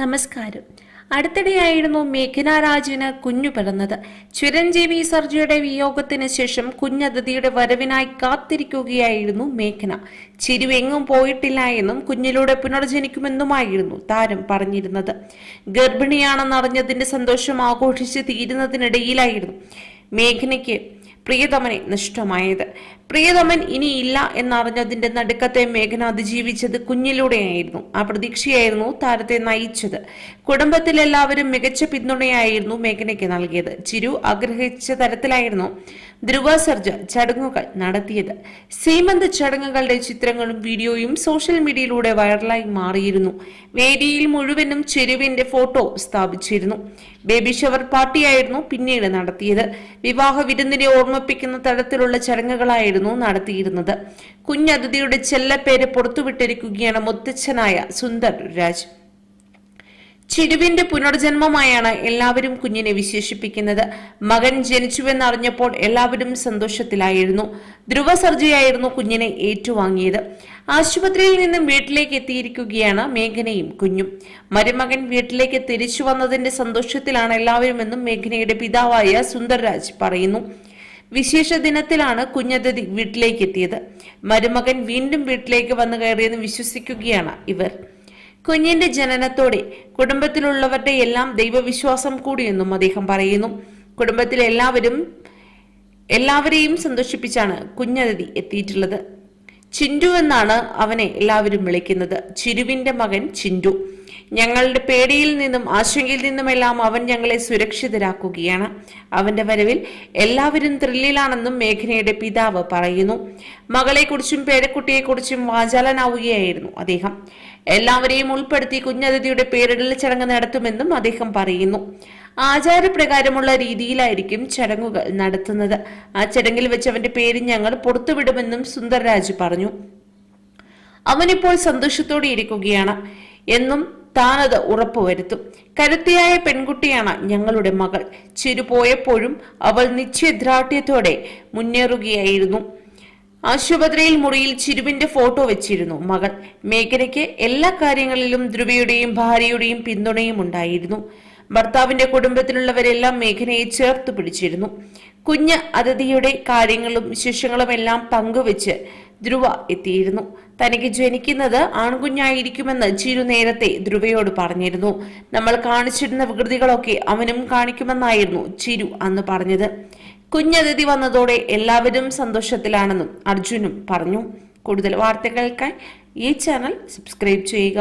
നമസ്കാരം. അടുത്തിടെയായിരുന്നു മേഘന രാജുവിന് കുഞ്ഞു പിറന്നത്. ചിരഞ്ജീവി സർജിയുടെ വിയോഗത്തിന് ശേഷം കുഞ്ഞതിഥിയുടെ വരവിനായി കാത്തിരിക്കുകയായിരുന്നു മേഘന. ചിരുവെങ്ങും പോയിട്ടില്ല എന്നും കുഞ്ഞിലൂടെ പുനർജനിക്കുമെന്നുമായിരുന്നു താരം പറഞ്ഞിരുന്നത്. ഗർഭിണിയാണെന്നറിഞ്ഞതിന്റെ സന്തോഷം ആഘോഷിച്ച് തീരുന്നതിനിടയിലായിരുന്നു മേഘനയ്ക്ക് പ്രിയതമനെ നഷ്ടമായത്. പ്രിയതമൻ ഇനിയില്ല എന്നറിഞ്ഞതിന്റെ നടുക്കത്തെ മേഘന അതിജീവിച്ചത് കുഞ്ഞിലൂടെയായിരുന്നു. ആ പ്രതീക്ഷയായിരുന്നു താരത്തെ നയിച്ചത്. കുടുംബത്തിലെല്ലാവരും മികച്ച പിന്തുണയായിരുന്നു മേഘനയ്ക്ക് നൽകിയത്. ചിരു ആഗ്രഹിച്ച തരത്തിലായിരുന്നു ധ്രുവ സർജ ചടങ്ങുകൾ നടത്തിയത്. സീമന്ത് ചടങ്ങുകളുടെ ചിത്രങ്ങളും വീഡിയോയും സോഷ്യൽ മീഡിയയിലൂടെ വൈറലായി മാറിയിരുന്നു. വേദിയിൽ മുഴുവനും ചെരുവിന്റെ ഫോട്ടോ സ്ഥാപിച്ചിരുന്നു. ബേബി ഷവർ പാർട്ടിയായിരുന്നു പിന്നീട് നടത്തിയത്. വിവാഹ വിരുന്നിനെ ഓർമ്മിപ്പിക്കുന്ന തരത്തിലുള്ള ചടങ്ങുകളായിരുന്നു നടത്തിയിരുന്നത്. കുഞ്ഞതിഥിയുടെ ചെല്ലപ്പേര് പുറത്തുവിട്ടിരിക്കുകയാണ് മുത്തച്ഛനായ സുന്ദർ രാജ്. ചിരുവിന്റെ പുനർജന്മമായാണ് എല്ലാവരും കുഞ്ഞിനെ വിശേഷിപ്പിക്കുന്നത്. മകൻ ജനിച്ചുവെന്നറിഞ്ഞപ്പോൾ എല്ലാവരും സന്തോഷത്തിലായിരുന്നു. ധ്രുവ സർജയായിരുന്നു കുഞ്ഞിനെ ഏറ്റുവാങ്ങിയത്. ആശുപത്രിയിൽ നിന്നും വീട്ടിലേക്ക് എത്തിയിരിക്കുകയാണ് മേഘനയും കുഞ്ഞും. മരുമകൻ വീട്ടിലേക്ക് തിരിച്ചു വന്നതിന്റെ സന്തോഷത്തിലാണ് എല്ലാവരുമെന്നും മേഘനയുടെ പിതാവായ സുന്ദർരാജ് പറയുന്നു. വിശേഷ ദിനത്തിലാണ് കുഞ്ഞദതി വീട്ടിലേക്ക് എത്തിയത് മരുമകൻ വീണ്ടും വീട്ടിലേക്ക് വന്നു കയറിയെന്ന് വിശ്വസിക്കുകയാണ് ഇവർ. കുഞ്ഞിന്റെ ജനനത്തോടെ കുടുംബത്തിലുള്ളവരുടെ എല്ലാം ദൈവവിശ്വാസം കൂടിയെന്നും അദ്ദേഹം പറയുന്നു. കുടുംബത്തിലെ എല്ലാവരും എല്ലാവരെയും സന്തോഷിപ്പിച്ചാണ് കുഞ്ഞദതി എത്തിയിട്ടുള്ളത്. ചിൻഡു എന്നാണ് അവനെ എല്ലാവരും വിളിക്കുന്നത്. ചിരുവിന്റെ മകൻ ചിൻഡു ഞങ്ങളുടെ പേടിയിൽ നിന്നും ആശങ്കയിൽ നിന്നുമെല്ലാം അവൻ ഞങ്ങളെ സുരക്ഷിതരാക്കുകയാണ്. അവന്റെ വരവിൽ എല്ലാവരും ത്രില്ലിലാണെന്നും മേഘനയുടെ പിതാവ് പറയുന്നു. മകളെക്കുറിച്ചും പേരക്കുട്ടിയെക്കുറിച്ചും വാചാലനാവുകയായിരുന്നു അദ്ദേഹം. എല്ലാവരെയും ഉൾപ്പെടുത്തി കുഞ്ഞതിഥിയുടെ പേരിടൽ ചടങ്ങ് നടത്തുമെന്നും അദ്ദേഹം പറയുന്നു. ആചാരപ്രകാരമുള്ള രീതിയിലായിരിക്കും ചടങ്ങുകൾ നടത്തുന്നത്. ആ ചടങ്ങിൽ വെച്ച് അവന്റെ പേര് ഞങ്ങൾ പുറത്തുവിടുമെന്നും സുന്ദർരാജ് പറഞ്ഞു. അവനിപ്പോൾ സന്തോഷത്തോടെ ഇരിക്കുകയാണ് എന്നും താനത് ഉറപ്പുവരുത്തും. കരുത്തിയായ പെൺകുട്ടിയാണ് ഞങ്ങളുടെ മകൾ. ചിരുപോയപ്പോഴും അവൾ നിശ്ചയദ്രാഢ്യത്തോടെ മുന്നേറുകയായിരുന്നു. ആശുപത്രിയിൽ മുറിയിൽ ചിരുവിന്റെ ഫോട്ടോ വെച്ചിരുന്നു മകൾ. മേഘനയ്ക്ക് എല്ലാ കാര്യങ്ങളിലും ധ്രുവയുടെയും ഭാര്യയുടെയും പിന്തുണയും ഉണ്ടായിരുന്നു. ഭർത്താവിന്റെ കുടുംബത്തിലുള്ളവരെല്ലാം മേഘനയെ ചേർത്ത് പിടിച്ചിരുന്നു. കുഞ്ഞ് അതിഥിയുടെ കാര്യങ്ങളും വിശേഷങ്ങളും എല്ലാം പങ്കുവെച്ച് ധ്രുവ എത്തിയിരുന്നു. തനിക്ക് ജനിക്കുന്നത് ആൺകുഞ്ഞായിരിക്കുമെന്ന് ചിരു നേരത്തെ ധ്രുവയോട് പറഞ്ഞിരുന്നു. നമ്മൾ കാണിച്ചിരുന്ന വികൃതികളൊക്കെ അവനും കാണിക്കുമെന്നായിരുന്നു ചിരു അന്ന് പറഞ്ഞത്. കുഞ്ഞതിഥി വന്നതോടെ എല്ലാവരും സന്തോഷത്തിലാണെന്നും അർജുനും പറഞ്ഞു. കൂടുതൽ വാർത്തകൾക്കായി ഈ ചാനൽ സബ്സ്ക്രൈബ് ചെയ്യുക.